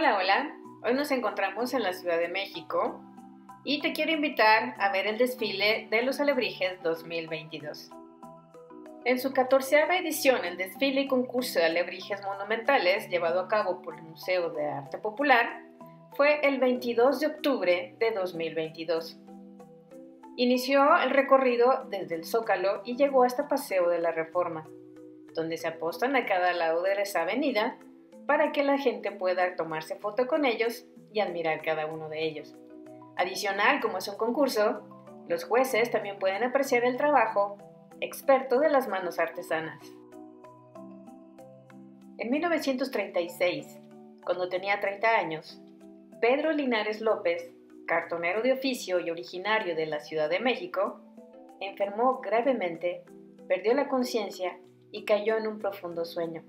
Hola, hola. Hoy nos encontramos en la Ciudad de México y te quiero invitar a ver el desfile de los Alebrijes 2022. En su catorceava edición, el desfile y concurso de alebrijes monumentales llevado a cabo por el Museo de Arte Popular fue el 22 de octubre de 2022. Inició el recorrido desde el Zócalo y llegó hasta Paseo de la Reforma, donde se apostan a cada lado de esa avenida para que la gente pueda tomarse foto con ellos y admirar cada uno de ellos. Adicional, como es un concurso, los jueces también pueden apreciar el trabajo experto de las manos artesanas. En 1936, cuando tenía 30 años, Pedro Linares López, cartonero de oficio y originario de la Ciudad de México, enfermó gravemente, perdió la conciencia y cayó en un profundo sueño.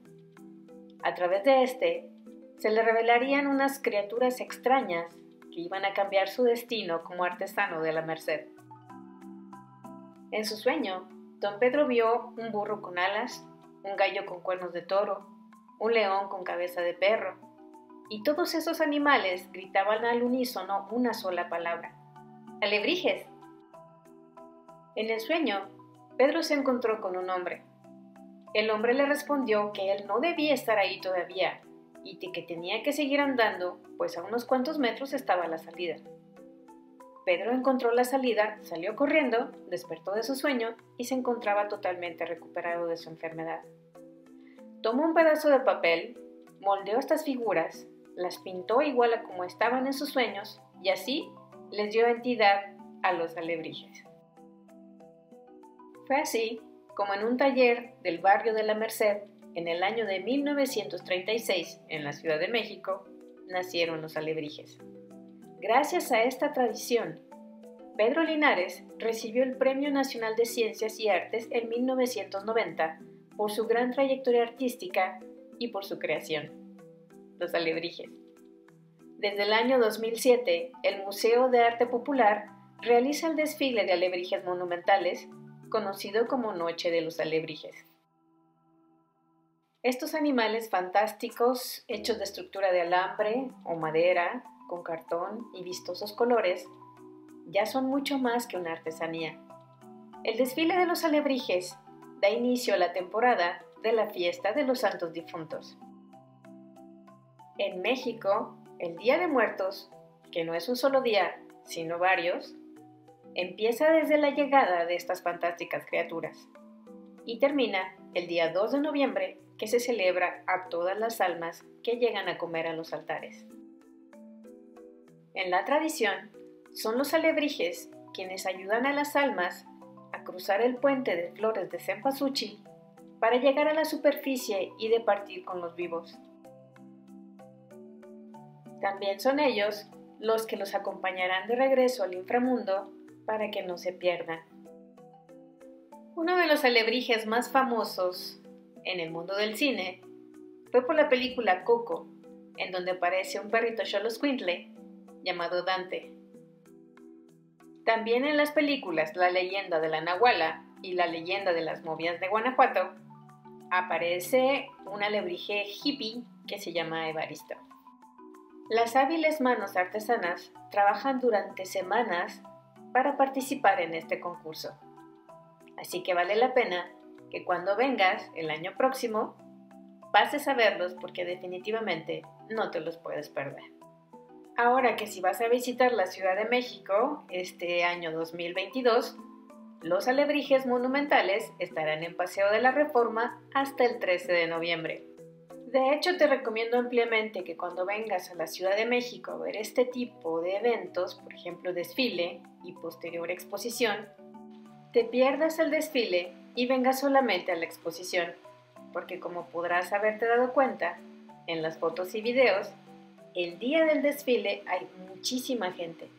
A través de este, se le revelarían unas criaturas extrañas que iban a cambiar su destino como artesano de la Merced. En su sueño, don Pedro vio un burro con alas, un gallo con cuernos de toro, un león con cabeza de perro, y todos esos animales gritaban al unísono una sola palabra, alebrijes. En el sueño, Pedro se encontró con un hombre. El hombre le respondió que él no debía estar ahí todavía y que tenía que seguir andando, pues a unos cuantos metros estaba la salida. Pedro encontró la salida, salió corriendo, despertó de su sueño y se encontraba totalmente recuperado de su enfermedad. Tomó un pedazo de papel, moldeó estas figuras, las pintó igual a como estaban en sus sueños y así les dio entidad a los alebrijes. Fue así como en un taller del barrio de la Merced, en el año de 1936, en la Ciudad de México, nacieron los alebrijes. Gracias a esta tradición, Pedro Linares recibió el Premio Nacional de Ciencias y Artes en 1990 por su gran trayectoria artística y por su creación, los alebrijes. Desde el año 2007, el Museo de Arte Popular realiza el desfile de alebrijes monumentales, conocido como Noche de los Alebrijes. Estos animales fantásticos, hechos de estructura de alambre o madera, con cartón y vistosos colores, ya son mucho más que una artesanía. El desfile de los alebrijes da inicio a la temporada de la fiesta de los santos difuntos. En México, el Día de Muertos, que no es un solo día, sino varios, empieza desde la llegada de estas fantásticas criaturas y termina el día 2 de noviembre que se celebra a todas las almas que llegan a comer a los altares. En la tradición, son los alebrijes quienes ayudan a las almas a cruzar el puente de flores de cempasúchil para llegar a la superficie y departir con los vivos. También son ellos los que los acompañarán de regreso al inframundo para que no se pierdan. Uno de los alebrijes más famosos en el mundo del cine fue por la película Coco, en donde aparece un perrito Cholo llamado Dante. También en las películas La leyenda de la Nahuala y La leyenda de las momias de Guanajuato aparece un alebrije hippie que se llama Evaristo. Las hábiles manos artesanas trabajan durante semanas para participar en este concurso. Así que vale la pena que cuando vengas el año próximo pases a verlos porque definitivamente no te los puedes perder. Ahora que si vas a visitar la Ciudad de México este año 2022, los alebrijes monumentales estarán en Paseo de la Reforma hasta el 13 de noviembre. De hecho, te recomiendo ampliamente que cuando vengas a la Ciudad de México a ver este tipo de eventos, por ejemplo desfile y posterior exposición, te pierdas el desfile y vengas solamente a la exposición, porque como podrás haberte dado cuenta en las fotos y videos, el día del desfile hay muchísima gente.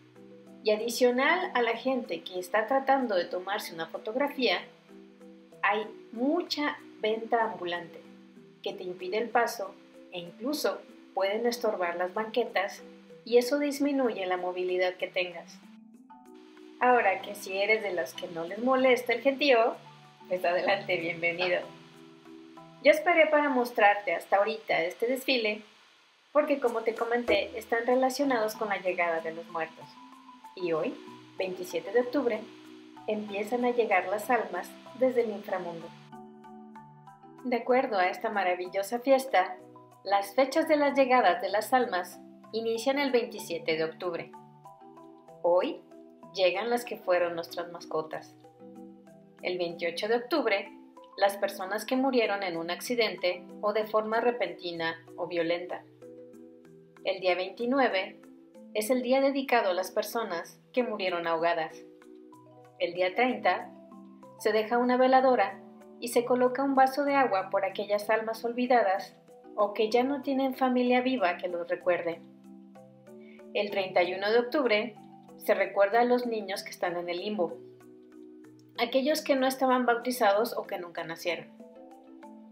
Y adicional a la gente que está tratando de tomarse una fotografía, hay mucha venta ambulante que te impide el paso e incluso pueden estorbar las banquetas y eso disminuye la movilidad que tengas. Ahora que si eres de los que no les molesta el gentío, pues adelante, bienvenido. Yo esperé para mostrarte hasta ahorita este desfile porque como te comenté, están relacionados con la llegada de los muertos. Y hoy, 27 de octubre, empiezan a llegar las almas desde el inframundo. De acuerdo a esta maravillosa fiesta, las fechas de las llegadas de las almas inician el 27 de octubre. Hoy llegan las que fueron nuestras mascotas. El 28 de octubre, las personas que murieron en un accidente o de forma repentina o violenta. El día 29 es el día dedicado a las personas que murieron ahogadas. El día 30 se deja una veladora y se coloca un vaso de agua por aquellas almas olvidadas o que ya no tienen familia viva que los recuerde. El 31 de octubre se recuerda a los niños que están en el limbo, aquellos que no estaban bautizados o que nunca nacieron.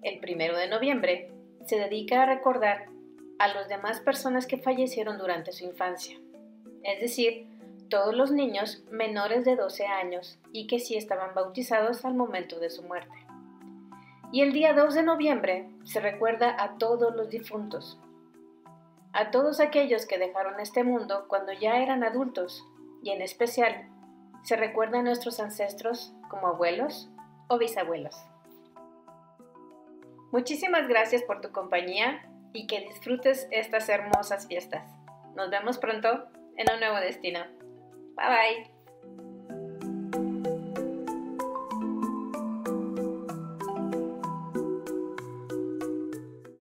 El 1 de noviembre se dedica a recordar a las demás personas que fallecieron durante su infancia, es decir, todos los niños menores de 12 años y que sí estaban bautizados al momento de su muerte. Y el día 2 de noviembre se recuerda a todos los difuntos, a todos aquellos que dejaron este mundo cuando ya eran adultos, y en especial se recuerda a nuestros ancestros como abuelos o bisabuelos. Muchísimas gracias por tu compañía y que disfrutes estas hermosas fiestas. Nos vemos pronto en un nuevo destino. Bye bye.